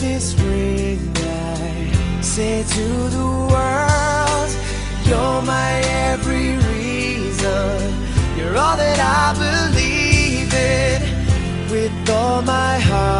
This ring, I say to the world, You're my every reason. You're all that I believe in. With all my heart,